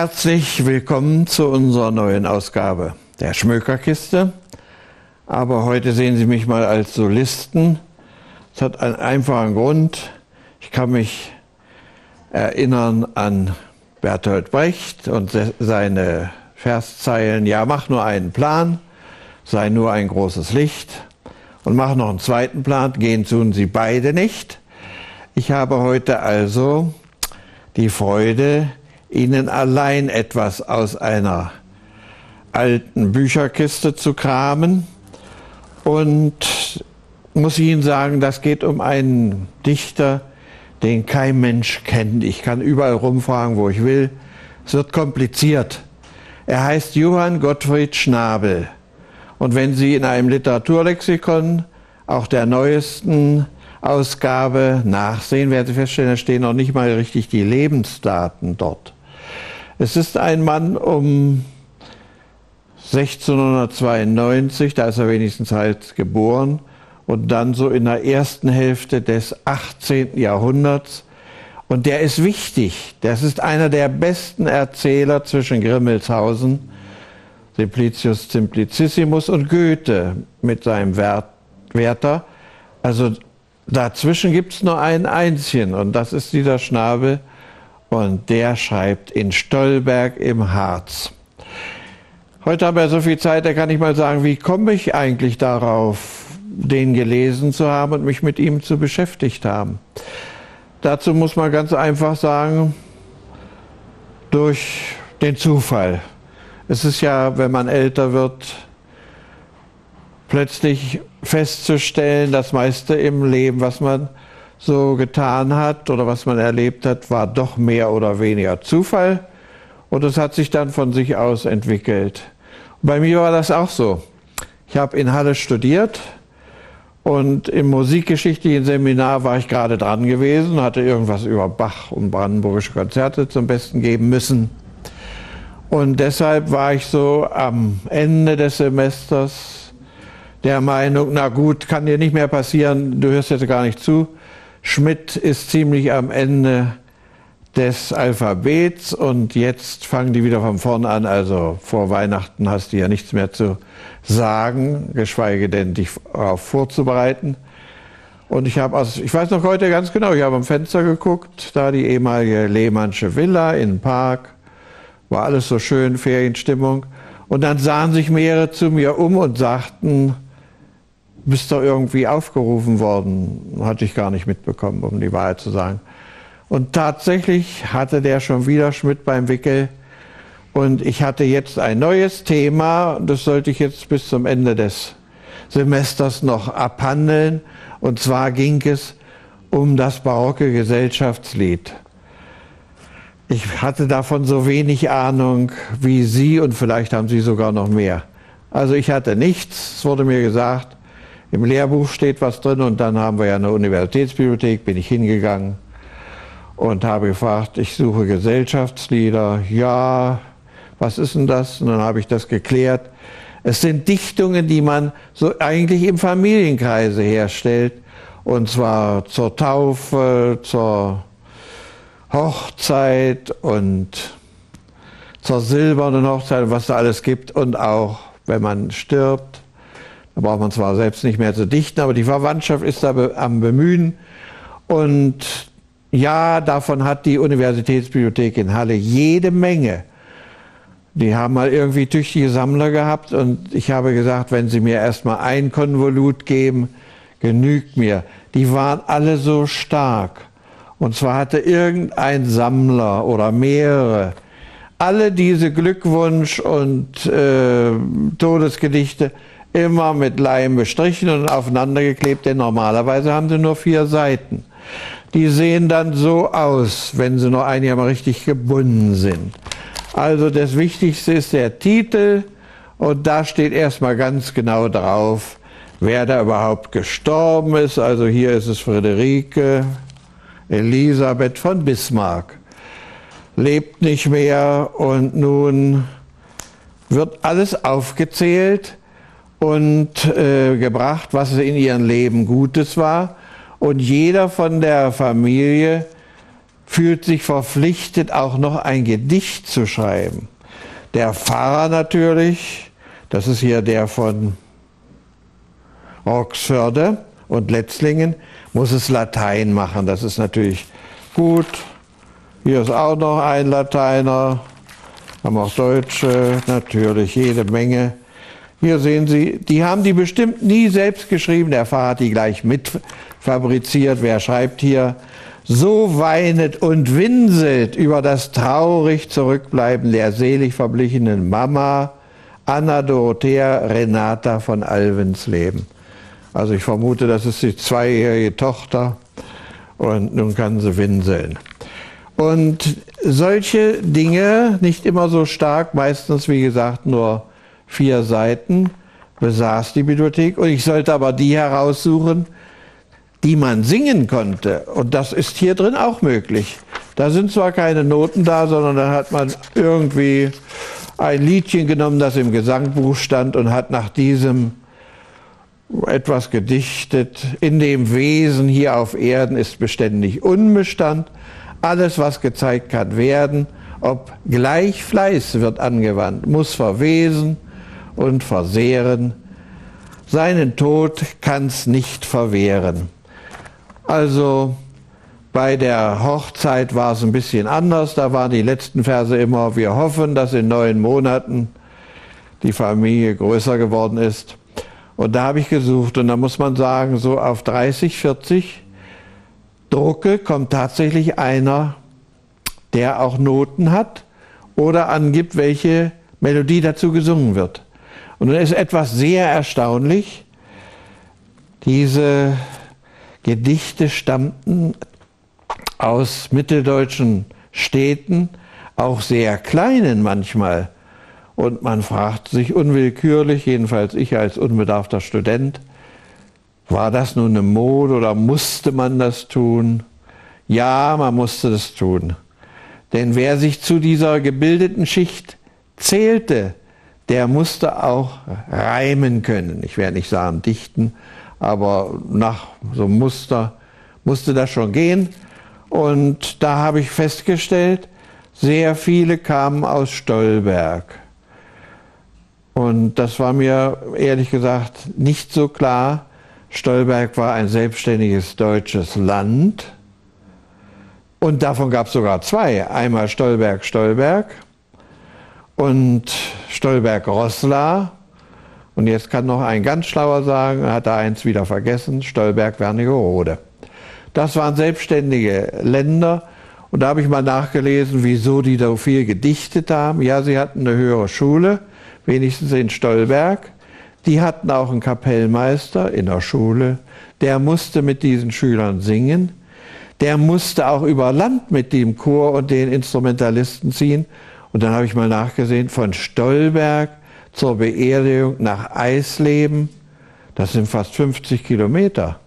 Herzlich willkommen zu unserer neuen Ausgabe der Schmökerkiste. Aber heute sehen Sie mich mal als Solisten. Es hat einen einfachen Grund. Ich kann mich erinnern an Bertolt Brecht und seine Verszeilen, ja, mach nur einen Plan, sei nur ein großes Licht und mach noch einen zweiten Plan, gehen tun sie beide nicht. Ich habe heute also die Freude, Ihnen allein etwas aus einer alten Bücherkiste zu kramen und muss Ihnen sagen, das geht um einen Dichter, den kein Mensch kennt. Ich kann überall rumfragen, wo ich will. Es wird kompliziert. Er heißt Johann Gottfried Schnabel. Und wenn Sie in einem Literaturlexikon, auch der neuesten Ausgabe, nachsehen, werden Sie feststellen, da stehen noch nicht mal richtig die Lebensdaten dort. Es ist ein Mann um 1692, da ist er wenigstens halt geboren, und dann so in der ersten Hälfte des 18. Jahrhunderts. Und der ist wichtig. Das ist einer der besten Erzähler zwischen Grimmelshausen, Simplicius Simplicissimus und Goethe mit seinem Werther. Also dazwischen gibt es nur einen einzigen und das ist dieser Schnabel und der schreibt in Stolberg im Harz. Heute haben wir so viel Zeit, da kann ich mal sagen, wie komme ich eigentlich darauf, den gelesen zu haben und mich mit ihm zu beschäftigt haben. Dazu muss man ganz einfach sagen, durch den Zufall. Es ist ja, wenn man älter wird, plötzlich festzustellen, das meiste im Leben, was man so getan hat oder was man erlebt hat, war doch mehr oder weniger Zufall und es hat sich dann von sich aus entwickelt. Bei mir war das auch so. Ich habe in Halle studiert und im musikgeschichtlichen Seminar war ich gerade dran gewesen, hatte irgendwas über Bach und brandenburgische Konzerte zum Besten geben müssen. Und deshalb war ich so am Ende des Semesters der Meinung, na gut, kann dir nicht mehr passieren, du hörst jetzt gar nicht zu. Schmidt ist ziemlich am Ende des Alphabets und jetzt fangen die wieder von vorne an. Also vor Weihnachten hast du ja nichts mehr zu sagen, geschweige denn dich darauf vorzubereiten. Und ich habe, also ich weiß noch heute ganz genau, ich habe am Fenster geguckt, da die ehemalige Lehmannsche Villa in Park, war alles so schön, Ferienstimmung. Und dann sahen sich mehrere zu mir um und sagten, bist doch irgendwie aufgerufen worden. Hatte ich gar nicht mitbekommen, um die Wahrheit zu sagen. Und tatsächlich hatte der schon wieder Schmidt beim Wickel. Und ich hatte jetzt ein neues Thema, das sollte ich jetzt bis zum Ende des Semesters noch abhandeln. Und zwar ging es um das barocke Gesellschaftslied. Ich hatte davon so wenig Ahnung wie Sie und vielleicht haben Sie sogar noch mehr. Also ich hatte nichts, es wurde mir gesagt, im Lehrbuch steht was drin und dann haben wir ja eine Universitätsbibliothek, bin ich hingegangen und habe gefragt, ich suche Gesellschaftslieder. Ja, was ist denn das? Und dann habe ich das geklärt. Es sind Dichtungen, die man so eigentlich im Familienkreise herstellt. Und zwar zur Taufe, zur Hochzeit und zur silbernen Hochzeit, was da alles gibt. Und auch, wenn man stirbt. Da braucht man zwar selbst nicht mehr zu dichten, aber die Verwandtschaft ist da am Bemühen. Und ja, davon hat die Universitätsbibliothek in Halle jede Menge. Die haben mal irgendwie tüchtige Sammler gehabt und ich habe gesagt, wenn sie mir erstmal ein Konvolut geben, genügt mir. Die waren alle so stark. Und zwar hatte irgendein Sammler oder mehrere alle diese Glückwunsch- und äh, Todesgedichte immer mit Leim bestrichen und aufeinandergeklebt, denn normalerweise haben sie nur vier Seiten. Die sehen dann so aus, wenn sie noch einigermaßen richtig gebunden sind. Also das Wichtigste ist der Titel und da steht erstmal ganz genau drauf, wer da überhaupt gestorben ist. Also hier ist es Friederike Elisabeth von Bismarck. Lebt nicht mehr und nun wird alles aufgezählt und äh, gebracht, was in ihrem Leben Gutes war. Und jeder von der Familie fühlt sich verpflichtet, auch noch ein Gedicht zu schreiben. Der Pfarrer natürlich, das ist hier der von Roxförde und Letzlingen, muss es Latein machen. Das ist natürlich gut. Hier ist auch noch ein Lateiner, haben auch Deutsche, natürlich jede Menge. Hier sehen Sie, die haben die bestimmt nie selbst geschrieben. Der Pfarrer hat die gleich mit fabriziert. Wer schreibt hier? So weinet und winselt über das traurig Zurückbleiben der selig verblichenen Mama Anna Dorothea Renata von Alvens Leben. Also ich vermute, das ist die zweijährige Tochter und nun kann sie winseln. Und solche Dinge, nicht immer so stark, meistens wie gesagt nur vier Seiten, besaß die Bibliothek. Und ich sollte aber die heraussuchen, die man singen konnte. Und das ist hier drin auch möglich. Da sind zwar keine Noten da, sondern da hat man irgendwie ein Liedchen genommen, das im Gesangbuch stand und hat nach diesem etwas gedichtet. In dem Wesen hier auf Erden ist beständig Unbestand. Alles, was gezeigt kann werden, ob gleich Fleiß wird angewandt, muss verwesen und versehren. Seinen Tod kann's nicht verwehren. Also bei der Hochzeit war es ein bisschen anders. Da waren die letzten Verse immer, wir hoffen, dass in neun Monaten die Familie größer geworden ist. Und da habe ich gesucht und da muss man sagen, so auf 30, 40 Drucke kommt tatsächlich einer, der auch Noten hat oder angibt, welche Melodie dazu gesungen wird. Und dann ist etwas sehr erstaunlich. Diese Gedichte stammten aus mitteldeutschen Städten, auch sehr kleinen manchmal. Und man fragt sich unwillkürlich, jedenfalls ich als unbedarfter Student, war das nun eine Mode oder musste man das tun? Ja, man musste das tun. Denn wer sich zu dieser gebildeten Schicht zählte, der musste auch reimen können. Ich werde nicht sagen dichten, aber nach so einem Muster musste das schon gehen. Und da habe ich festgestellt, sehr viele kamen aus Stolberg. Und das war mir ehrlich gesagt nicht so klar, Stolberg war ein selbstständiges deutsches Land und davon gab es sogar zwei. Einmal Stolberg-Stolberg und Stolberg-Rosslar. Und jetzt kann noch ein ganz schlauer sagen, hat er eins wieder vergessen, Stolberg-Wernigerode. Das waren selbstständige Länder. Und da habe ich mal nachgelesen, wieso die so viel gedichtet haben. Ja, sie hatten eine höhere Schule, wenigstens in Stolberg. Die hatten auch einen Kapellmeister in der Schule, der musste mit diesen Schülern singen, der musste auch über Land mit dem Chor und den Instrumentalisten ziehen. Und dann habe ich mal nachgesehen, von Stolberg zur Beerdigung nach Eisleben, das sind fast 50 Kilometer.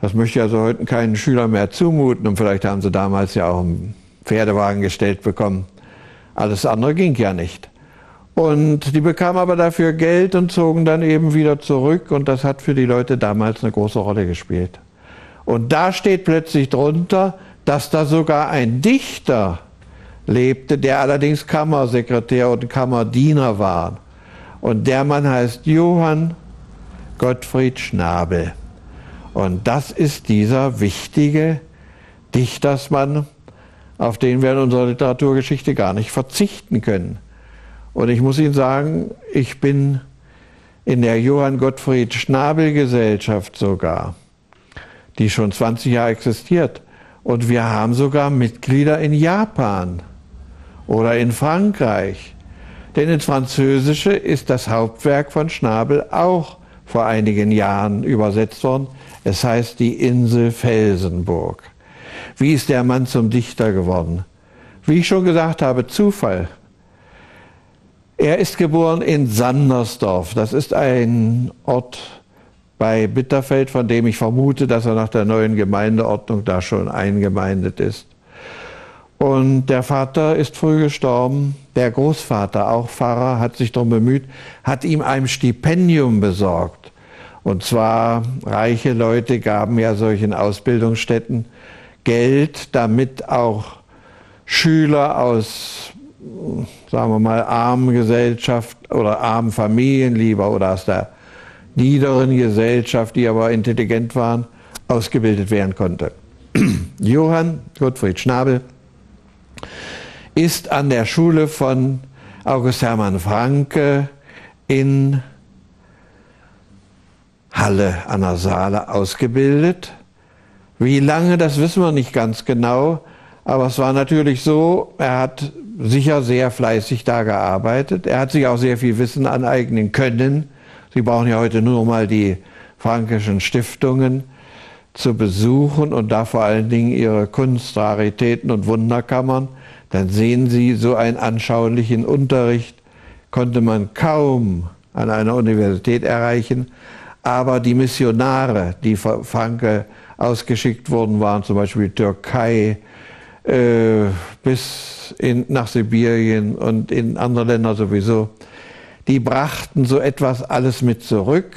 Das möchte ich also heute keinen Schüler mehr zumuten und vielleicht haben sie damals ja auch einen Pferdewagen gestellt bekommen. Alles andere ging ja nicht. Und die bekamen aber dafür Geld und zogen dann eben wieder zurück und das hat für die Leute damals eine große Rolle gespielt. Und da steht plötzlich drunter, dass da sogar ein Dichter lebte, der allerdings Kammersekretär und Kammerdiener war. Und der Mann heißt Johann Gottfried Schnabel. Und das ist dieser wichtige Dichtersmann, auf den wir in unserer Literaturgeschichte gar nicht verzichten können. Und ich muss Ihnen sagen, ich bin in der Johann Gottfried Schnabel Gesellschaft sogar, die schon 20 Jahre existiert. Und wir haben sogar Mitglieder in Japan oder in Frankreich. Denn ins Französische ist das Hauptwerk von Schnabel auch vor einigen Jahren übersetzt worden. Es heißt die Insel Felsenburg. Wie ist der Mann zum Dichter geworden? Wie ich schon gesagt habe, Zufall. Er ist geboren in Sandersdorf. Das ist ein Ort bei Bitterfeld, von dem ich vermute, dass er nach der neuen Gemeindeordnung da schon eingemeindet ist. Und der Vater ist früh gestorben. Der Großvater, auch Pfarrer, hat sich darum bemüht, hat ihm ein Stipendium besorgt. Und zwar reiche Leute gaben ja solchen Ausbildungsstätten Geld, damit auch Schüler aus, sagen wir mal, armen Gesellschaft oder armen Familien lieber oder aus der niederen Gesellschaft, die aber intelligent waren, ausgebildet werden konnte. Johann Gottfried Schnabel ist an der Schule von August Hermann Franke in Halle an der Saale ausgebildet. Wie lange, das wissen wir nicht ganz genau, aber es war natürlich so, er hat sicher sehr fleißig da gearbeitet. Er hat sich auch sehr viel Wissen aneignen können. Sie brauchen ja heute nur mal die frankischen Stiftungen zu besuchen und da vor allen Dingen ihre Kunstraritäten und Wunderkammern. Dann sehen Sie, so einen anschaulichen Unterricht konnte man kaum an einer Universität erreichen. Aber die Missionare, die von Franke ausgeschickt worden waren, zum Beispiel Türkei äh, bis in, nach Sibirien und in andere Länder sowieso, die brachten so etwas alles mit zurück.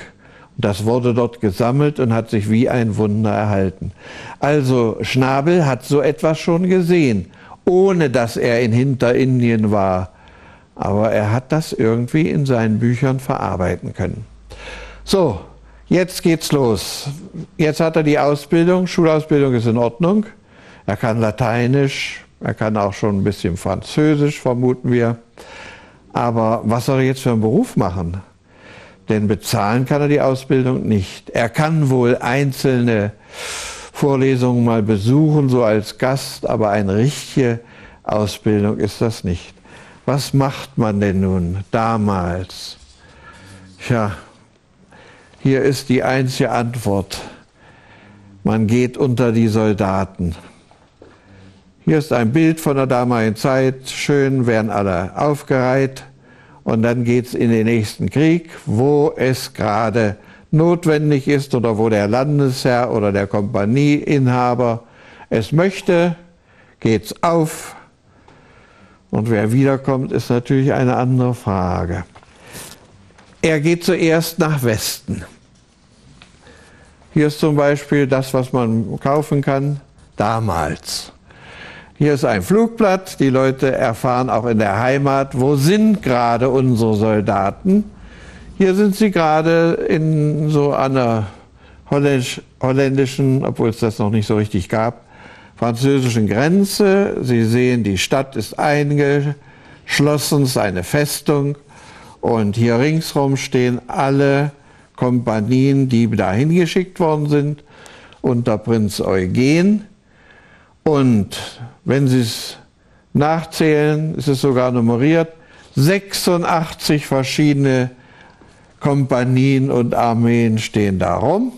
Das wurde dort gesammelt und hat sich wie ein Wunder erhalten. Also Schnabel hat so etwas schon gesehen, ohne dass er in Hinterindien war. Aber er hat das irgendwie in seinen Büchern verarbeiten können. So, Jetzt geht's los. Jetzt hat er die Ausbildung, Schulausbildung ist in Ordnung. Er kann Lateinisch, er kann auch schon ein bisschen Französisch, vermuten wir. Aber was soll er jetzt für einen Beruf machen? Denn bezahlen kann er die Ausbildung nicht. Er kann wohl einzelne Vorlesungen mal besuchen, so als Gast, aber eine richtige Ausbildung ist das nicht. Was macht man denn nun damals? Tja, hier ist die einzige Antwort. Man geht unter die Soldaten. Hier ist ein Bild von der damaligen Zeit. Schön werden alle aufgereiht. Und dann geht es in den nächsten Krieg, wo es gerade notwendig ist oder wo der Landesherr oder der Kompanieinhaber es möchte, geht's auf. Und wer wiederkommt, ist natürlich eine andere Frage. Er geht zuerst nach Westen. Hier ist zum Beispiel das, was man kaufen kann, damals. Hier ist ein Flugblatt. Die Leute erfahren auch in der Heimat, wo sind gerade unsere Soldaten. Hier sind sie gerade in so einer holländisch, holländischen, obwohl es das noch nicht so richtig gab, französischen Grenze. Sie sehen, die Stadt ist eingeschlossen, es ist eine Festung. Und hier ringsherum stehen alle Kompanien, die dahin geschickt worden sind, unter Prinz Eugen. Und wenn Sie es nachzählen, ist es sogar nummeriert, 86 verschiedene Kompanien und Armeen stehen darum.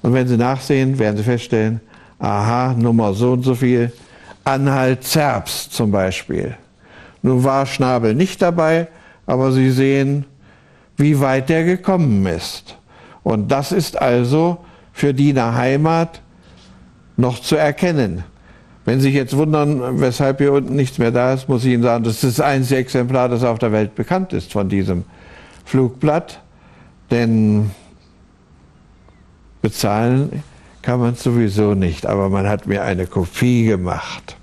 Und wenn Sie nachsehen, werden Sie feststellen, aha, Nummer so und so viel, Anhalt Zerbst zum Beispiel. Nun war Schnabel nicht dabei, aber Sie sehen, wie weit der gekommen ist. Und das ist also für die Heimat noch zu erkennen. Wenn Sie sich jetzt wundern, weshalb hier unten nichts mehr da ist, muss ich Ihnen sagen, das ist das einzige Exemplar, das auf der Welt bekannt ist von diesem Flugblatt. Denn bezahlen kann man sowieso nicht, aber man hat mir eine Kopie gemacht.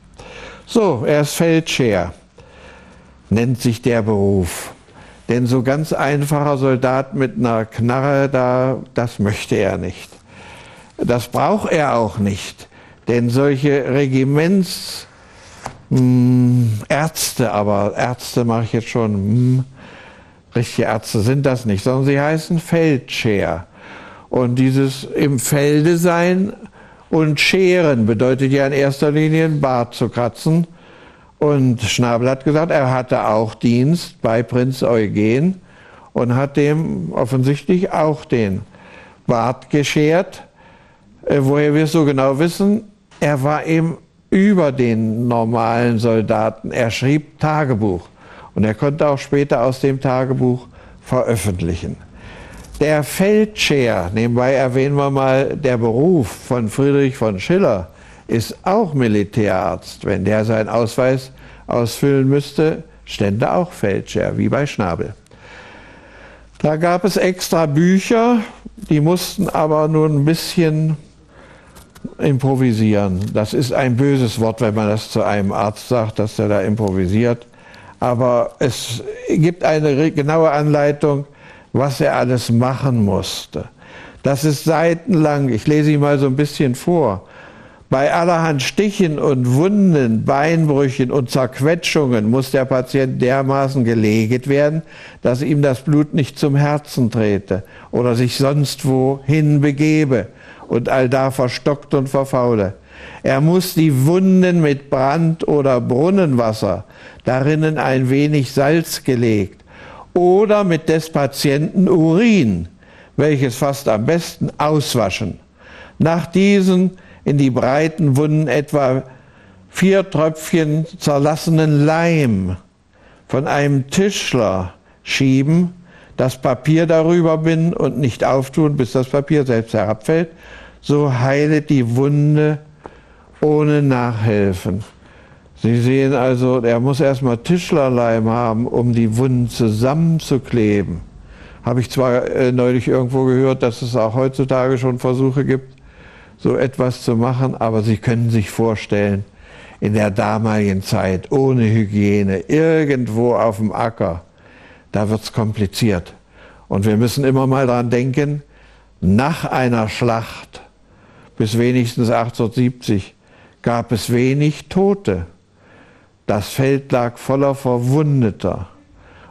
So, er ist Feldscher nennt sich der Beruf. Denn so ganz einfacher Soldat mit einer Knarre, da, das möchte er nicht. Das braucht er auch nicht. Denn solche Regimentsärzte, hm, aber Ärzte mache ich jetzt schon, hm, richtige Ärzte sind das nicht, sondern sie heißen Feldscher. Und dieses im Felde sein und scheren bedeutet ja in erster Linie einen Bart zu kratzen und Schnabel hat gesagt, er hatte auch Dienst bei Prinz Eugen und hat dem offensichtlich auch den Bart geschert. Äh, woher wir es so genau wissen, er war eben über den normalen Soldaten. Er schrieb Tagebuch und er konnte auch später aus dem Tagebuch veröffentlichen. Der Feldscher, nebenbei erwähnen wir mal, der Beruf von Friedrich von Schiller, ist auch Militärarzt. Wenn der seinen Ausweis ausfüllen müsste, stände auch Feldscher, wie bei Schnabel. Da gab es extra Bücher, die mussten aber nur ein bisschen improvisieren. Das ist ein böses Wort, wenn man das zu einem Arzt sagt, dass er da improvisiert. Aber es gibt eine genaue Anleitung, was er alles machen musste. Das ist seitenlang. Ich lese ihn mal so ein bisschen vor. Bei allerhand Stichen und Wunden, Beinbrüchen und Zerquetschungen muss der Patient dermaßen geleget werden, dass ihm das Blut nicht zum Herzen trete oder sich sonst wohin begebe und allda verstockt und verfaule. Er muss die Wunden mit Brand- oder Brunnenwasser, darinnen ein wenig Salz gelegt, oder mit des Patienten Urin, welches fast am besten auswaschen. Nach diesen in die breiten Wunden etwa vier Tröpfchen zerlassenen Leim von einem Tischler schieben, das Papier darüber binden und nicht auftun, bis das Papier selbst herabfällt, so heilet die Wunde ohne Nachhelfen. Sie sehen also, er muss erstmal Tischlerleim haben, um die Wunden zusammenzukleben. Habe ich zwar äh, neulich irgendwo gehört, dass es auch heutzutage schon Versuche gibt, so etwas zu machen, aber Sie können sich vorstellen, in der damaligen Zeit ohne Hygiene, irgendwo auf dem Acker, da wird es kompliziert. Und wir müssen immer mal daran denken, nach einer Schlacht bis wenigstens 1870 gab es wenig Tote. Das Feld lag voller Verwundeter.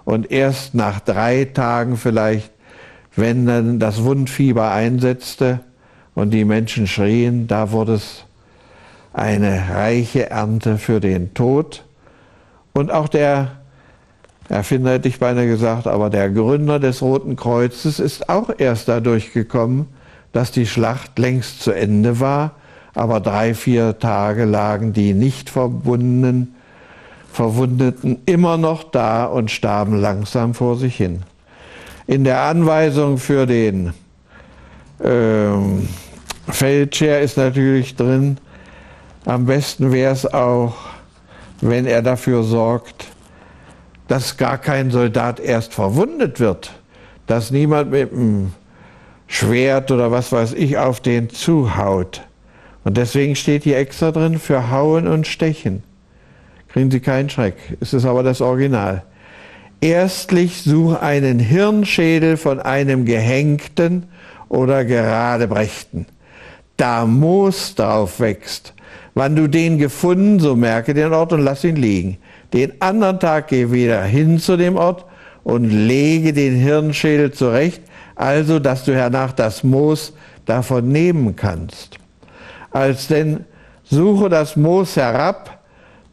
Und erst nach drei Tagen vielleicht, wenn dann das Wundfieber einsetzte, und die Menschen schrien, da wurde es eine reiche Ernte für den Tod. Und auch der Erfinder hätte ich beinahe gesagt, aber der Gründer des Roten Kreuzes ist auch erst dadurch gekommen, dass die Schlacht längst zu Ende war, aber drei, vier Tage lagen die nicht verbundenen, Verwundeten immer noch da und starben langsam vor sich hin. In der Anweisung für den ähm, Feldchair ist natürlich drin. Am besten wäre es auch, wenn er dafür sorgt, dass gar kein Soldat erst verwundet wird, dass niemand mit einem Schwert oder was weiß ich auf den zuhaut. Und deswegen steht hier extra drin für Hauen und Stechen. Kriegen Sie keinen Schreck. Es ist aber das Original. Erstlich such einen Hirnschädel von einem Gehängten oder Geradebrechten da Moos drauf wächst. Wann du den gefunden, so merke den Ort und lass ihn liegen. Den anderen Tag geh wieder hin zu dem Ort und lege den Hirnschädel zurecht, also dass du hernach das Moos davon nehmen kannst. Als denn suche das Moos herab,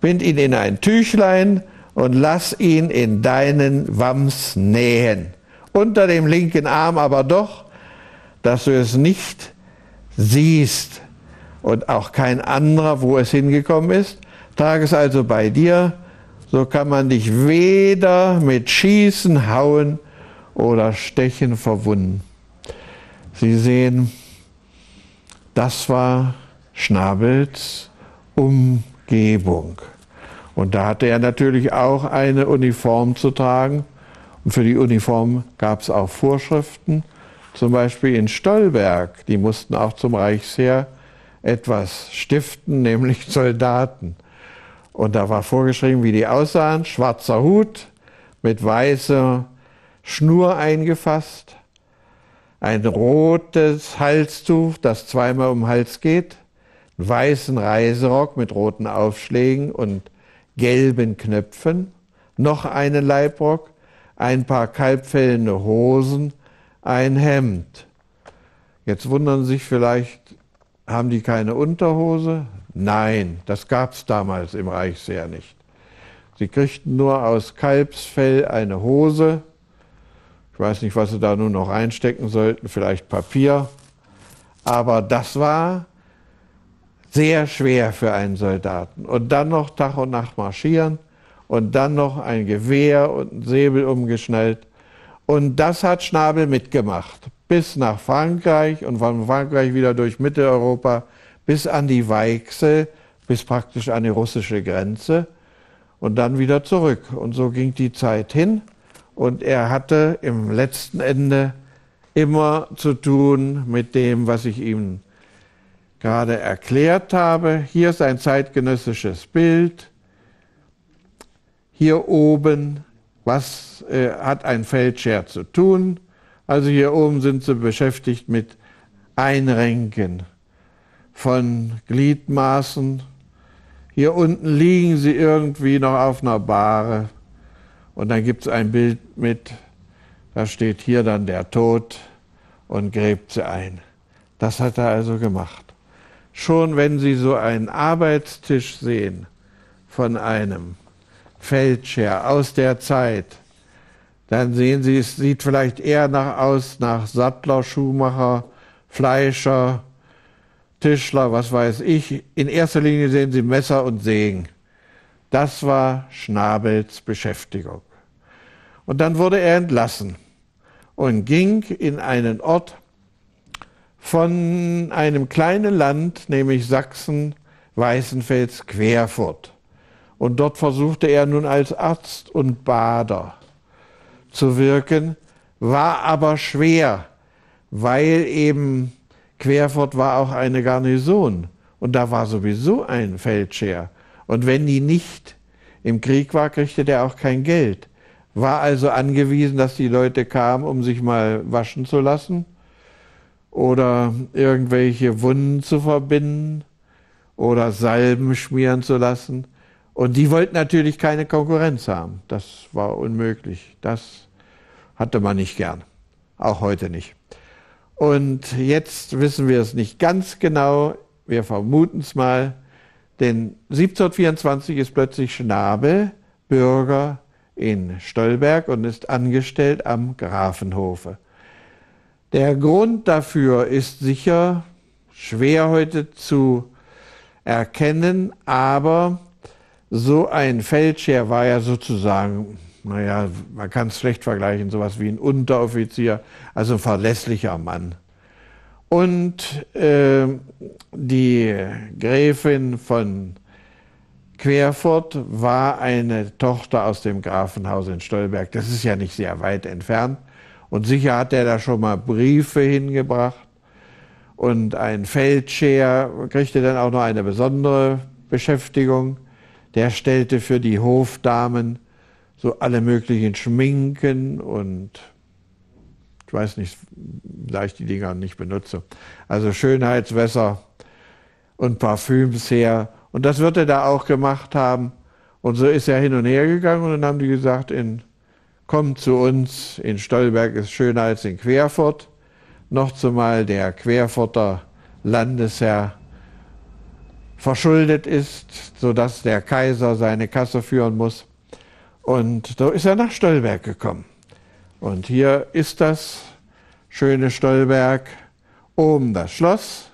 bind ihn in ein Tüchlein und lass ihn in deinen Wams nähen. Unter dem linken Arm aber doch, dass du es nicht siehst und auch kein anderer, wo es hingekommen ist. Trag es also bei dir, so kann man dich weder mit Schießen, Hauen oder Stechen verwunden. Sie sehen, das war Schnabels Umgebung. Und da hatte er natürlich auch eine Uniform zu tragen. Und für die Uniform gab es auch Vorschriften zum Beispiel in Stolberg, die mussten auch zum Reichsheer etwas stiften, nämlich Soldaten. Und da war vorgeschrieben, wie die aussahen. Schwarzer Hut mit weißer Schnur eingefasst, ein rotes Halstuch, das zweimal um den Hals geht, einen weißen Reiserock mit roten Aufschlägen und gelben Knöpfen, noch einen Leibrock, ein paar kalbfellende Hosen, ein Hemd. Jetzt wundern Sie sich vielleicht, haben die keine Unterhose? Nein, das gab es damals im Reichsheer nicht. Sie kriegten nur aus Kalbsfell eine Hose. Ich weiß nicht, was sie da nun noch reinstecken sollten, vielleicht Papier. Aber das war sehr schwer für einen Soldaten. Und dann noch Tag und Nacht marschieren und dann noch ein Gewehr und ein Säbel umgeschnallt. Und das hat Schnabel mitgemacht, bis nach Frankreich und von Frankreich wieder durch Mitteleuropa bis an die Weichsel, bis praktisch an die russische Grenze und dann wieder zurück. Und so ging die Zeit hin und er hatte im letzten Ende immer zu tun mit dem, was ich ihm gerade erklärt habe. Hier ist ein zeitgenössisches Bild. Hier oben, was äh, hat ein Feldscher zu tun? Also hier oben sind sie beschäftigt mit Einrenken von Gliedmaßen. Hier unten liegen sie irgendwie noch auf einer Bahre. Und dann gibt es ein Bild mit, da steht hier dann der Tod und gräbt sie ein. Das hat er also gemacht. Schon wenn Sie so einen Arbeitstisch sehen von einem Feldscher aus der Zeit, dann sehen Sie, es sieht vielleicht eher nach aus nach Sattler, Schuhmacher, Fleischer, Tischler, was weiß ich. In erster Linie sehen Sie Messer und Sägen. Das war Schnabels Beschäftigung. Und dann wurde er entlassen und ging in einen Ort von einem kleinen Land, nämlich Sachsen, Weißenfels, Querfurt. Und dort versuchte er nun als Arzt und Bader zu wirken, war aber schwer, weil eben Querfurt war auch eine Garnison und da war sowieso ein Feldscher. Und wenn die nicht im Krieg war, kriegte der auch kein Geld. War also angewiesen, dass die Leute kamen, um sich mal waschen zu lassen oder irgendwelche Wunden zu verbinden oder Salben schmieren zu lassen. Und die wollten natürlich keine Konkurrenz haben. Das war unmöglich. Das hatte man nicht gern. Auch heute nicht. Und jetzt wissen wir es nicht ganz genau. Wir vermuten es mal. Denn 1724 ist plötzlich Schnabel Bürger in Stolberg und ist angestellt am Grafenhofe. Der Grund dafür ist sicher schwer heute zu erkennen, aber so ein Feldscher war ja sozusagen, naja, man kann es schlecht vergleichen, sowas wie ein Unteroffizier, also ein verlässlicher Mann. Und äh, die Gräfin von Querfurt war eine Tochter aus dem Grafenhaus in Stolberg. Das ist ja nicht sehr weit entfernt. Und sicher hat er da schon mal Briefe hingebracht. Und ein Feldscher kriegte dann auch noch eine besondere Beschäftigung. Der stellte für die Hofdamen so alle möglichen Schminken und ich weiß nicht, da ich die Dinger nicht benutze. Also Schönheitswässer und Parfüms her. Und das wird er da auch gemacht haben. Und so ist er hin und her gegangen und dann haben die gesagt, in, kommt zu uns, in Stolberg ist schöner als in Querfurt. Noch zumal der Querfurter Landesherr verschuldet ist, sodass der Kaiser seine Kasse führen muss. Und so ist er nach Stolberg gekommen. Und hier ist das schöne Stolberg, oben das Schloss,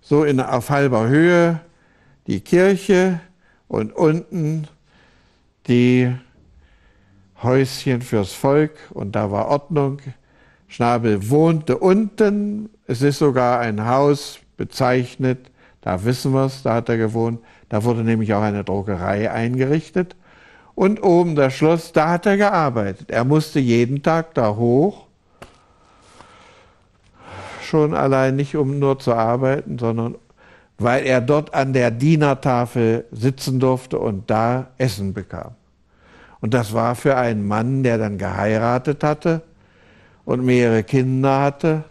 so in, auf halber Höhe die Kirche und unten die Häuschen fürs Volk und da war Ordnung. Schnabel wohnte unten. Es ist sogar ein Haus bezeichnet. Da wissen wir es, da hat er gewohnt. Da wurde nämlich auch eine Druckerei eingerichtet. Und oben das Schloss, da hat er gearbeitet. Er musste jeden Tag da hoch. Schon allein nicht, um nur zu arbeiten, sondern weil er dort an der Dienertafel sitzen durfte und da Essen bekam. Und das war für einen Mann, der dann geheiratet hatte und mehrere Kinder hatte,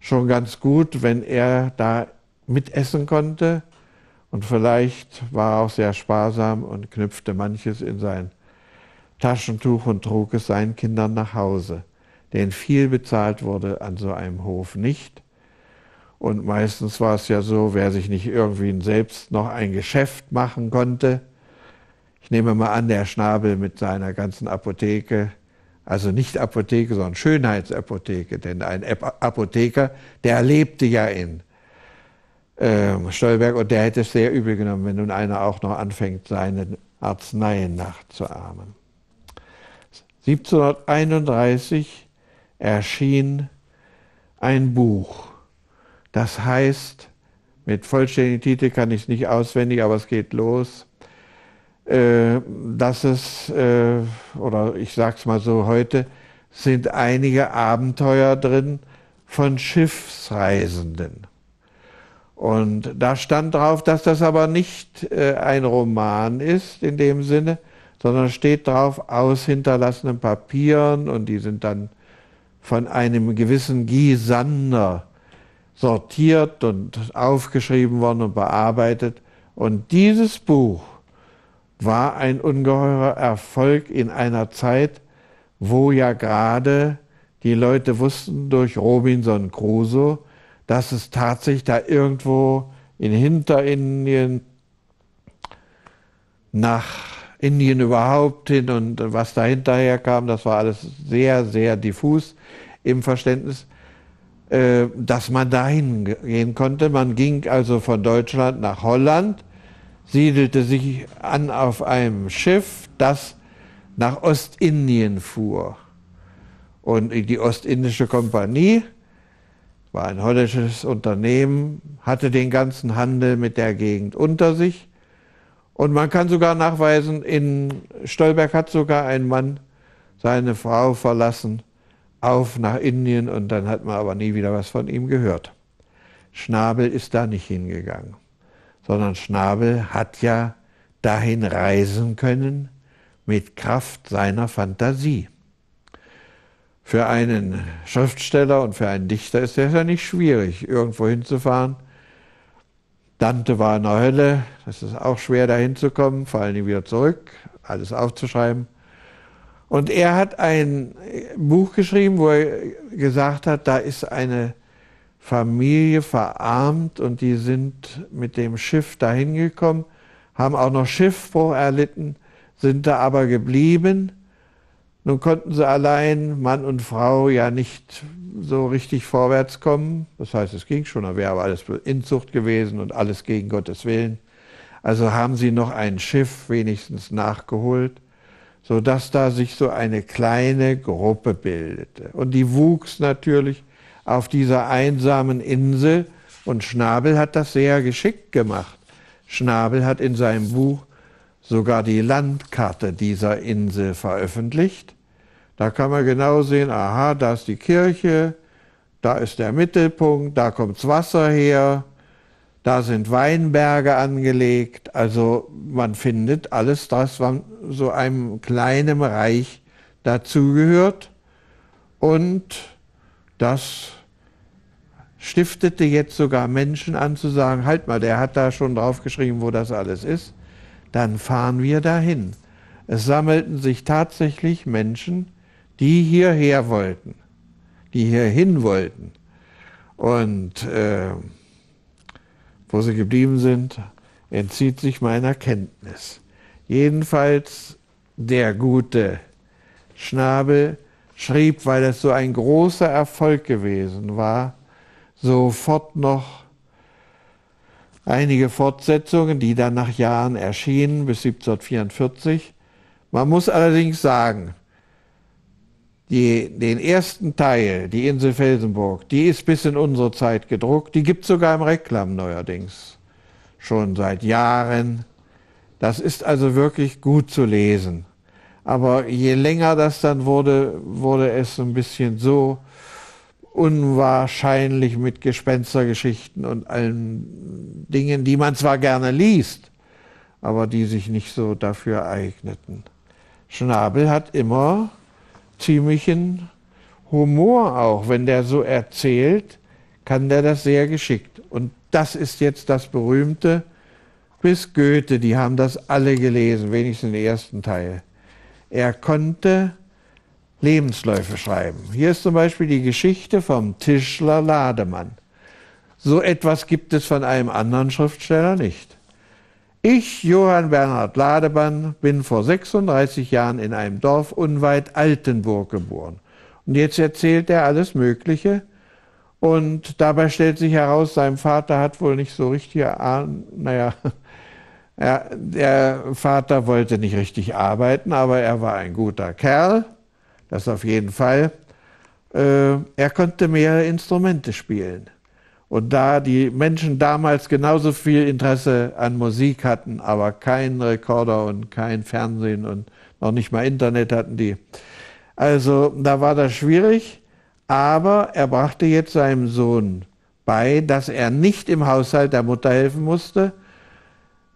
schon ganz gut, wenn er da mitessen konnte. Und vielleicht war er auch sehr sparsam und knüpfte manches in sein Taschentuch und trug es seinen Kindern nach Hause. Denn viel bezahlt wurde an so einem Hof nicht. Und meistens war es ja so, wer sich nicht irgendwie selbst noch ein Geschäft machen konnte. Ich nehme mal an, der Schnabel mit seiner ganzen Apotheke, also nicht Apotheke, sondern Schönheitsapotheke, denn ein Apotheker, der lebte ja in äh, Stolberg und der hätte es sehr übel genommen, wenn nun einer auch noch anfängt, seine Arzneien nachzuahmen. 1731 erschien ein Buch das heißt, mit vollständigen Titel kann ich es nicht auswendig, aber es geht los, äh, dass es, äh, oder ich sage es mal so heute, sind einige Abenteuer drin von Schiffsreisenden. Und da stand drauf, dass das aber nicht äh, ein Roman ist in dem Sinne, sondern steht drauf aus hinterlassenen Papieren und die sind dann von einem gewissen Guy Sander sortiert und aufgeschrieben worden und bearbeitet. Und dieses Buch war ein ungeheurer Erfolg in einer Zeit, wo ja gerade die Leute wussten durch Robinson Crusoe, dass es tatsächlich da irgendwo in Hinterindien nach Indien überhaupt hin und was da hinterher kam, das war alles sehr, sehr diffus im Verständnis, dass man dahin gehen konnte. Man ging also von Deutschland nach Holland, siedelte sich an auf einem Schiff, das nach Ostindien fuhr. Und die Ostindische Kompanie war ein holländisches Unternehmen, hatte den ganzen Handel mit der Gegend unter sich. Und man kann sogar nachweisen, in Stolberg hat sogar ein Mann seine Frau verlassen, auf nach Indien und dann hat man aber nie wieder was von ihm gehört. Schnabel ist da nicht hingegangen, sondern Schnabel hat ja dahin reisen können mit Kraft seiner Fantasie. Für einen Schriftsteller und für einen Dichter ist es ja nicht schwierig, irgendwo hinzufahren. Dante war in der Hölle, das ist auch schwer dahin zu kommen, vor allem wieder zurück, alles aufzuschreiben. Und er hat ein Buch geschrieben, wo er gesagt hat, da ist eine Familie verarmt und die sind mit dem Schiff dahin gekommen, haben auch noch Schiffbruch erlitten, sind da aber geblieben nun konnten sie allein, Mann und Frau, ja nicht so richtig vorwärts kommen. Das heißt, es ging schon, da wäre aber alles Inzucht gewesen und alles gegen Gottes Willen. Also haben sie noch ein Schiff wenigstens nachgeholt, sodass da sich so eine kleine Gruppe bildete. Und die wuchs natürlich auf dieser einsamen Insel und Schnabel hat das sehr geschickt gemacht. Schnabel hat in seinem Buch sogar die Landkarte dieser Insel veröffentlicht. Da kann man genau sehen, aha, da ist die Kirche, da ist der Mittelpunkt, da kommt das Wasser her, da sind Weinberge angelegt. Also man findet alles das, was so einem kleinen Reich dazugehört. Und das stiftete jetzt sogar Menschen an zu sagen, halt mal, der hat da schon drauf geschrieben, wo das alles ist dann fahren wir dahin. Es sammelten sich tatsächlich Menschen, die hierher wollten, die hierhin wollten. Und äh, wo sie geblieben sind, entzieht sich meiner Kenntnis. Jedenfalls der gute Schnabel schrieb, weil es so ein großer Erfolg gewesen war, sofort noch einige Fortsetzungen, die dann nach Jahren erschienen bis 1744. Man muss allerdings sagen, die, den ersten Teil, die Insel Felsenburg, die ist bis in unsere Zeit gedruckt. Die gibt es sogar im Reklam neuerdings, schon seit Jahren. Das ist also wirklich gut zu lesen. Aber je länger das dann wurde, wurde es ein bisschen so unwahrscheinlich mit Gespenstergeschichten und allen Dingen, die man zwar gerne liest, aber die sich nicht so dafür eigneten. Schnabel hat immer ziemlichen Humor auch. Wenn der so erzählt, kann der das sehr geschickt. Und das ist jetzt das berühmte bis Goethe, die haben das alle gelesen, wenigstens den ersten Teil. Er konnte Lebensläufe schreiben. Hier ist zum Beispiel die Geschichte vom Tischler Lademann. So etwas gibt es von einem anderen Schriftsteller nicht. Ich, Johann Bernhard Lademann, bin vor 36 Jahren in einem Dorf unweit Altenburg geboren. Und jetzt erzählt er alles Mögliche. Und dabei stellt sich heraus, sein Vater hat wohl nicht so richtig Ahnung, naja, ja, der Vater wollte nicht richtig arbeiten, aber er war ein guter Kerl das auf jeden Fall. Äh, er konnte mehrere Instrumente spielen. Und da die Menschen damals genauso viel Interesse an Musik hatten, aber keinen Rekorder und kein Fernsehen und noch nicht mal Internet hatten die. Also da war das schwierig, aber er brachte jetzt seinem Sohn bei, dass er nicht im Haushalt der Mutter helfen musste.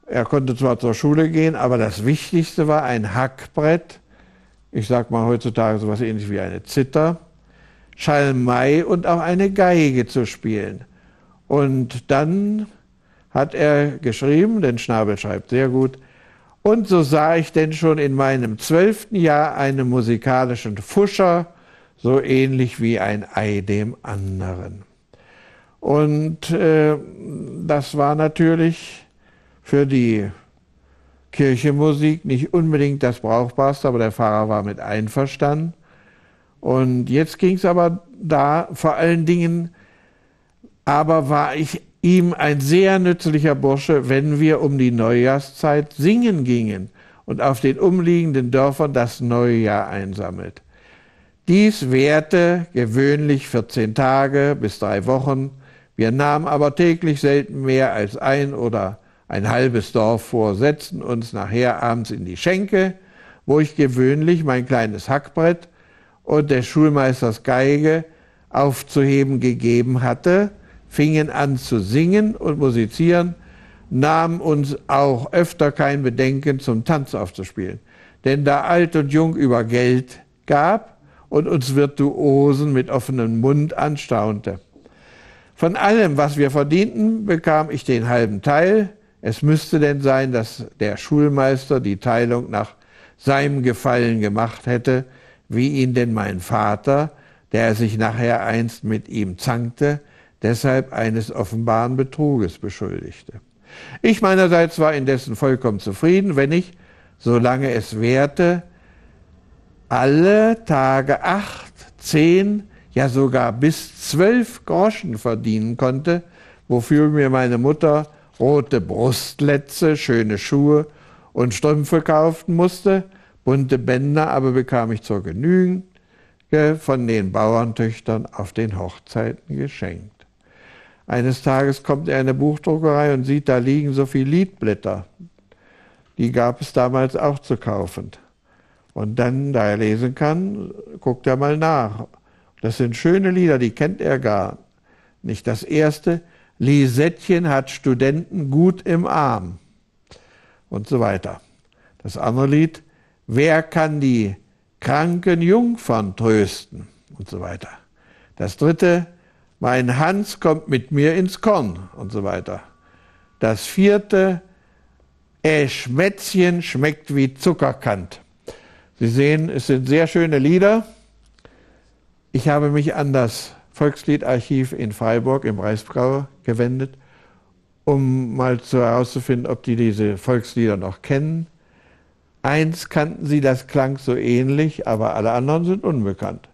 Er konnte zwar zur Schule gehen, aber das Wichtigste war ein Hackbrett. Ich sag mal heutzutage sowas ähnlich wie eine Zither, Schalmei und auch eine Geige zu spielen. Und dann hat er geschrieben, denn Schnabel schreibt sehr gut, und so sah ich denn schon in meinem zwölften Jahr einen musikalischen Fuscher, so ähnlich wie ein Ei dem anderen. Und äh, das war natürlich für die Kirchenmusik nicht unbedingt das Brauchbarste, aber der Pfarrer war mit einverstanden. Und jetzt ging es aber da vor allen Dingen, aber war ich ihm ein sehr nützlicher Bursche, wenn wir um die Neujahrszeit singen gingen und auf den umliegenden Dörfern das neue Jahr einsammelt. Dies währte gewöhnlich 14 Tage bis drei Wochen. Wir nahmen aber täglich selten mehr als ein oder ein halbes Dorf vor, setzten uns nachher abends in die Schenke, wo ich gewöhnlich mein kleines Hackbrett und des Schulmeisters Geige aufzuheben gegeben hatte, fingen an zu singen und musizieren, nahmen uns auch öfter kein Bedenken zum Tanz aufzuspielen. Denn da Alt und Jung über Geld gab und uns Virtuosen mit offenem Mund anstaunte. Von allem, was wir verdienten, bekam ich den halben Teil. Es müsste denn sein, dass der Schulmeister die Teilung nach seinem Gefallen gemacht hätte, wie ihn denn mein Vater, der sich nachher einst mit ihm zankte, deshalb eines offenbaren Betruges beschuldigte. Ich meinerseits war indessen vollkommen zufrieden, wenn ich, solange es währte, alle Tage acht, zehn, ja sogar bis zwölf Groschen verdienen konnte, wofür mir meine Mutter rote Brustletze, schöne Schuhe und Strümpfe kaufen musste, bunte Bänder aber bekam ich zur Genüge von den Bauerntöchtern auf den Hochzeiten geschenkt. Eines Tages kommt er in eine Buchdruckerei und sieht, da liegen so viele Liedblätter. Die gab es damals auch zu kaufen. Und dann, da er lesen kann, guckt er mal nach. Das sind schöne Lieder, die kennt er gar nicht. Das erste, Lisettchen hat Studenten gut im Arm und so weiter. Das andere Lied, wer kann die kranken Jungfern trösten und so weiter. Das dritte, mein Hans kommt mit mir ins Korn und so weiter. Das vierte, äh, Schmätzchen schmeckt wie Zuckerkant. Sie sehen, es sind sehr schöne Lieder. Ich habe mich an das Volksliedarchiv in Freiburg im Reichsbrau gewendet, um mal herauszufinden, ob die diese Volkslieder noch kennen. Eins kannten sie, das klang so ähnlich, aber alle anderen sind unbekannt.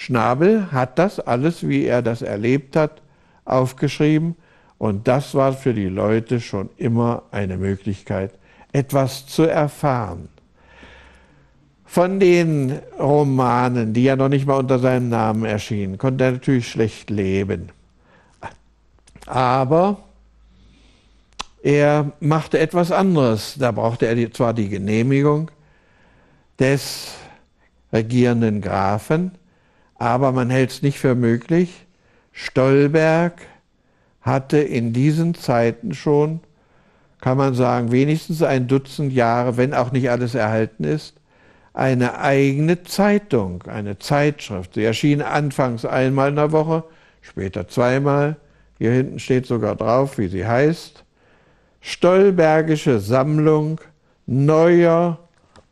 Schnabel hat das alles, wie er das erlebt hat, aufgeschrieben und das war für die Leute schon immer eine Möglichkeit, etwas zu erfahren. Von den Romanen, die ja noch nicht mal unter seinem Namen erschienen, konnte er natürlich schlecht leben. Aber er machte etwas anderes. Da brauchte er zwar die Genehmigung des regierenden Grafen, aber man hält es nicht für möglich. Stolberg hatte in diesen Zeiten schon, kann man sagen, wenigstens ein Dutzend Jahre, wenn auch nicht alles erhalten ist, eine eigene Zeitung, eine Zeitschrift. Sie erschien anfangs einmal in der Woche, später zweimal. Hier hinten steht sogar drauf, wie sie heißt. Stolbergische Sammlung neuer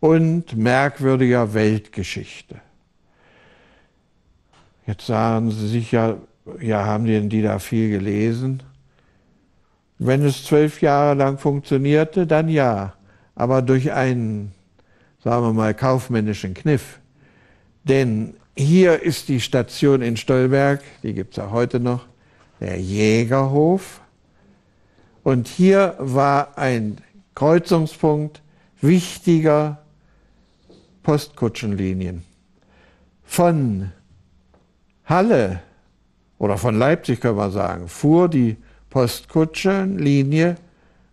und merkwürdiger Weltgeschichte. Jetzt sagen Sie sich ja, haben die denn die da viel gelesen? Wenn es zwölf Jahre lang funktionierte, dann ja. Aber durch einen, sagen wir mal, kaufmännischen Kniff. Denn hier ist die Station in Stolberg, die gibt es auch heute noch, der Jägerhof. Und hier war ein Kreuzungspunkt wichtiger Postkutschenlinien. Von Halle oder von Leipzig können wir sagen, fuhr die Postkutschenlinie,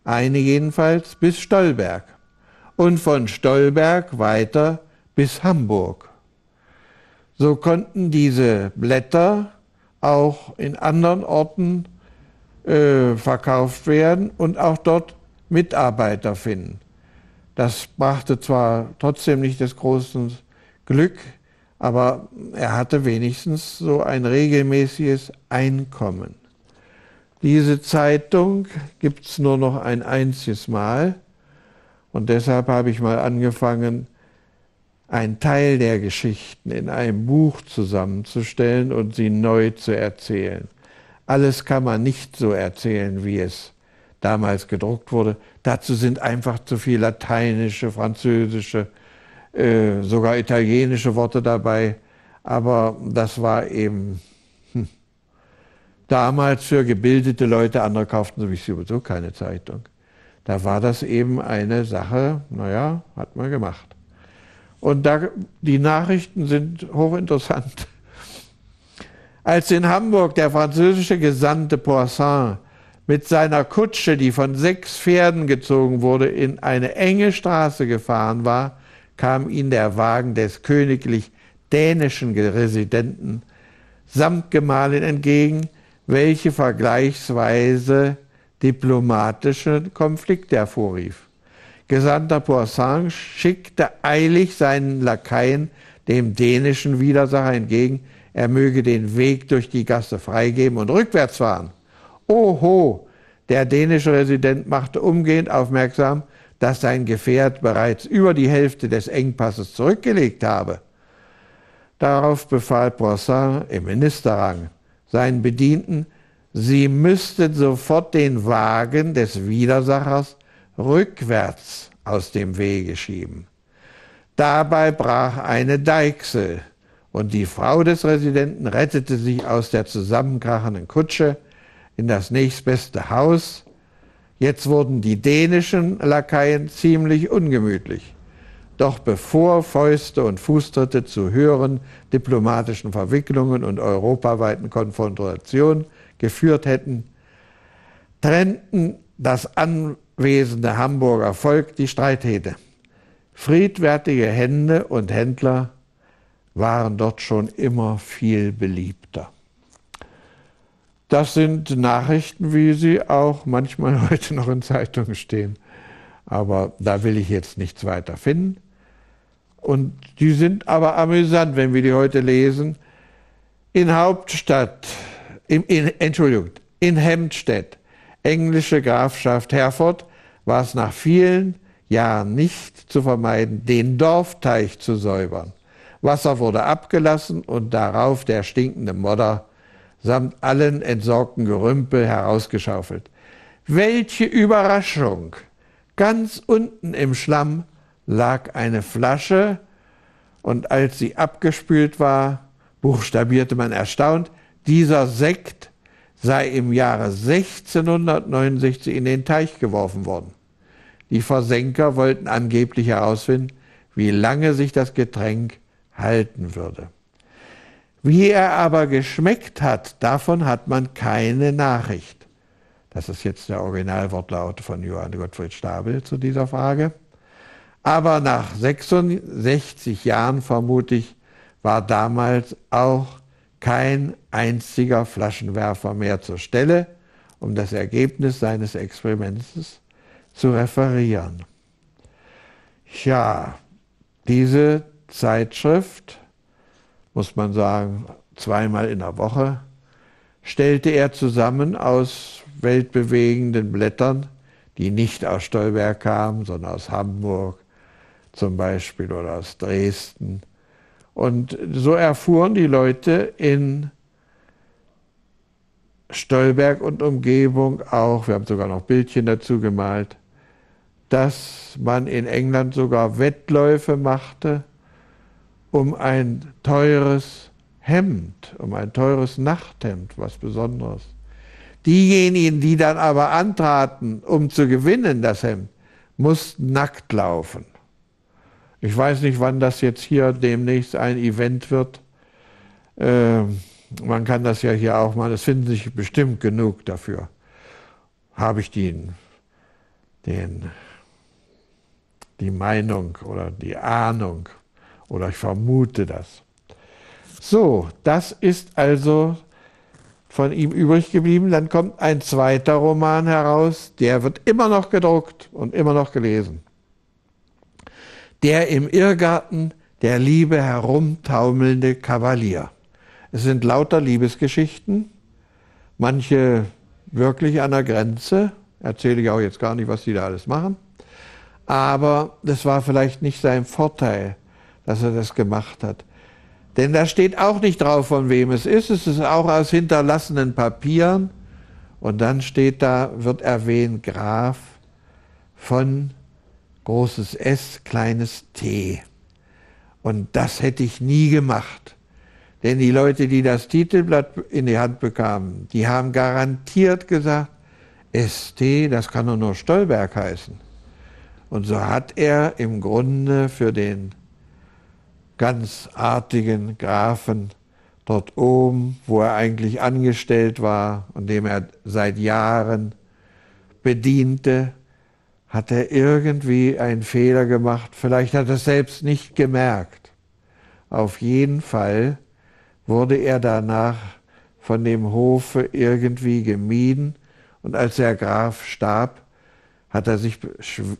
eine jedenfalls, bis Stolberg und von Stolberg weiter bis Hamburg. So konnten diese Blätter auch in anderen Orten äh, verkauft werden und auch dort Mitarbeiter finden. Das brachte zwar trotzdem nicht das große Glück, aber er hatte wenigstens so ein regelmäßiges Einkommen. Diese Zeitung gibt es nur noch ein einziges Mal und deshalb habe ich mal angefangen, einen Teil der Geschichten in einem Buch zusammenzustellen und sie neu zu erzählen. Alles kann man nicht so erzählen, wie es damals gedruckt wurde. Dazu sind einfach zu viele lateinische, französische, äh, sogar italienische Worte dabei. Aber das war eben hm, damals für gebildete Leute, andere kauften sowieso keine Zeitung. Da war das eben eine Sache, naja, hat man gemacht. Und da, die Nachrichten sind hochinteressant. Als in Hamburg der französische Gesandte Poisson mit seiner Kutsche, die von sechs Pferden gezogen wurde, in eine enge Straße gefahren war, kam ihm der Wagen des königlich dänischen Residenten samt Gemahlin entgegen, welche vergleichsweise diplomatische Konflikte hervorrief. Gesandter Poisson schickte eilig seinen Lakaien dem dänischen Widersacher entgegen, er möge den Weg durch die Gasse freigeben und rückwärts fahren. Oho, der dänische Resident machte umgehend aufmerksam, dass sein Gefährt bereits über die Hälfte des Engpasses zurückgelegt habe. Darauf befahl Poisson im Ministerrang seinen Bedienten, sie müssten sofort den Wagen des Widersachers rückwärts aus dem Wege schieben. Dabei brach eine Deichsel und die Frau des Residenten rettete sich aus der zusammenkrachenden Kutsche in das nächstbeste Haus. Jetzt wurden die dänischen Lakaien ziemlich ungemütlich. Doch bevor Fäuste und Fußtritte zu höheren diplomatischen Verwicklungen und europaweiten Konfrontationen geführt hätten, trennten das anwesende Hamburger Volk die Streithähne. Friedwärtige Hände und Händler waren dort schon immer viel beliebter. Das sind Nachrichten, wie sie auch manchmal heute noch in Zeitungen stehen. Aber da will ich jetzt nichts weiter finden. Und die sind aber amüsant, wenn wir die heute lesen. In Hauptstadt, in, in, Entschuldigung, in Hemstedt, englische Grafschaft Herford, war es nach vielen Jahren nicht zu vermeiden, den Dorfteich zu säubern. Wasser wurde abgelassen und darauf der stinkende Modder samt allen entsorgten Gerümpel herausgeschaufelt. Welche Überraschung! Ganz unten im Schlamm lag eine Flasche und als sie abgespült war, buchstabierte man erstaunt, dieser Sekt sei im Jahre 1669 in den Teich geworfen worden. Die Versenker wollten angeblich herausfinden, wie lange sich das Getränk halten würde. Wie er aber geschmeckt hat, davon hat man keine Nachricht. Das ist jetzt der Originalwortlaut von Johann Gottfried Stabel zu dieser Frage. Aber nach 66 Jahren vermutlich war damals auch kein einziger Flaschenwerfer mehr zur Stelle, um das Ergebnis seines Experiments zu referieren. Ja, diese Zeitschrift muss man sagen, zweimal in der Woche, stellte er zusammen aus weltbewegenden Blättern, die nicht aus Stolberg kamen, sondern aus Hamburg zum Beispiel oder aus Dresden. Und so erfuhren die Leute in Stolberg und Umgebung auch, wir haben sogar noch Bildchen dazu gemalt, dass man in England sogar Wettläufe machte, um ein teures Hemd, um ein teures Nachthemd, was Besonderes. Diejenigen, die dann aber antraten, um zu gewinnen, das Hemd, mussten nackt laufen. Ich weiß nicht, wann das jetzt hier demnächst ein Event wird. Äh, man kann das ja hier auch mal, es finden sich bestimmt genug dafür. Habe ich den, den, die Meinung oder die Ahnung, oder ich vermute das. So, das ist also von ihm übrig geblieben. Dann kommt ein zweiter Roman heraus, der wird immer noch gedruckt und immer noch gelesen. Der im Irrgarten der Liebe herumtaumelnde Kavalier. Es sind lauter Liebesgeschichten, manche wirklich an der Grenze, erzähle ich auch jetzt gar nicht, was die da alles machen, aber das war vielleicht nicht sein Vorteil, dass er das gemacht hat. Denn da steht auch nicht drauf, von wem es ist. Es ist auch aus hinterlassenen Papieren. Und dann steht da, wird erwähnt, Graf von großes S, kleines T. Und das hätte ich nie gemacht. Denn die Leute, die das Titelblatt in die Hand bekamen, die haben garantiert gesagt, ST, das kann doch nur Stolberg heißen. Und so hat er im Grunde für den ganz artigen Grafen dort oben, wo er eigentlich angestellt war und dem er seit Jahren bediente, hat er irgendwie einen Fehler gemacht. Vielleicht hat er es selbst nicht gemerkt. Auf jeden Fall wurde er danach von dem Hofe irgendwie gemieden und als der Graf starb, hat er sich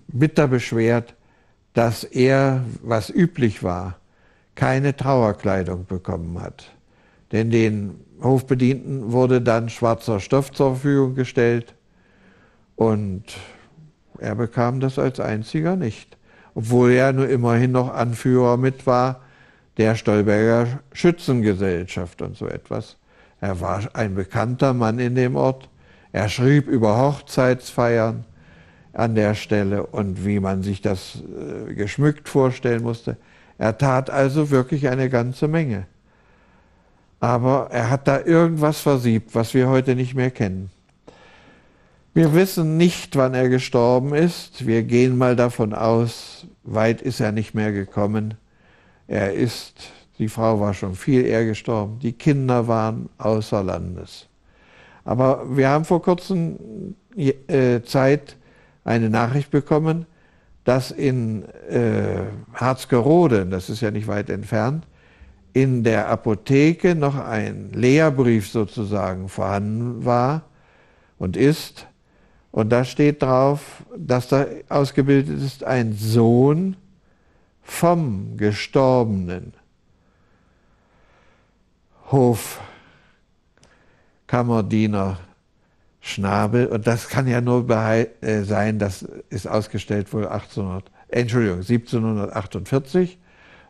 bitter beschwert, dass er, was üblich war, keine Trauerkleidung bekommen hat. Denn den Hofbedienten wurde dann schwarzer Stoff zur Verfügung gestellt und er bekam das als einziger nicht. Obwohl er nur immerhin noch Anführer mit war der Stolberger Schützengesellschaft und so etwas. Er war ein bekannter Mann in dem Ort. Er schrieb über Hochzeitsfeiern an der Stelle und wie man sich das äh, geschmückt vorstellen musste. Er tat also wirklich eine ganze Menge. Aber er hat da irgendwas versiebt, was wir heute nicht mehr kennen. Wir wissen nicht, wann er gestorben ist. Wir gehen mal davon aus, weit ist er nicht mehr gekommen. Er ist, die Frau war schon viel eher gestorben, die Kinder waren außer Landes. Aber wir haben vor kurzem äh, Zeit eine Nachricht bekommen, dass in äh, Harzgerode, das ist ja nicht weit entfernt, in der Apotheke noch ein Lehrbrief sozusagen vorhanden war und ist. Und da steht drauf, dass da ausgebildet ist ein Sohn vom gestorbenen Hofkammerdiener Schnabel. Und das kann ja nur äh, sein, das ist ausgestellt wohl 1800, Entschuldigung, 1748.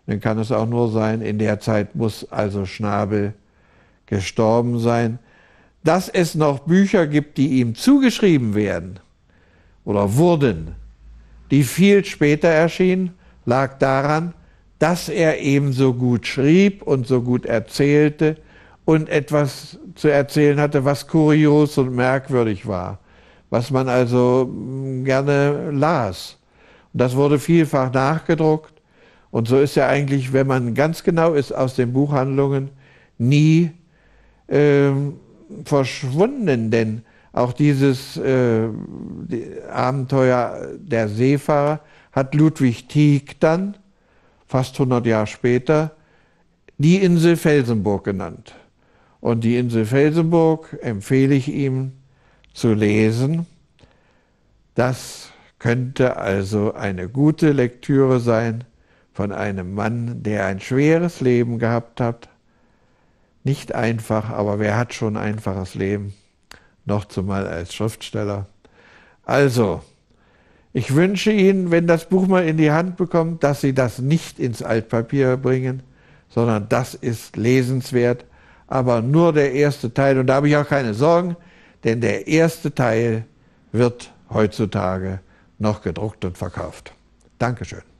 Dann kann es auch nur sein, in der Zeit muss also Schnabel gestorben sein. Dass es noch Bücher gibt, die ihm zugeschrieben werden oder wurden, die viel später erschienen, lag daran, dass er ebenso gut schrieb und so gut erzählte und etwas zu erzählen hatte, was kurios und merkwürdig war, was man also hm, gerne las. Und das wurde vielfach nachgedruckt. Und so ist er eigentlich, wenn man ganz genau ist, aus den Buchhandlungen nie äh, verschwunden, denn auch dieses äh, die Abenteuer der Seefahrer hat Ludwig Tieck dann, fast 100 Jahre später, die Insel Felsenburg genannt. Und die Insel Felsenburg empfehle ich ihm zu lesen. Das könnte also eine gute Lektüre sein von einem Mann, der ein schweres Leben gehabt hat. Nicht einfach, aber wer hat schon ein einfaches Leben? Noch zumal als Schriftsteller. Also, ich wünsche Ihnen, wenn das Buch mal in die Hand bekommt, dass Sie das nicht ins Altpapier bringen, sondern das ist lesenswert aber nur der erste Teil. Und da habe ich auch keine Sorgen, denn der erste Teil wird heutzutage noch gedruckt und verkauft. Dankeschön.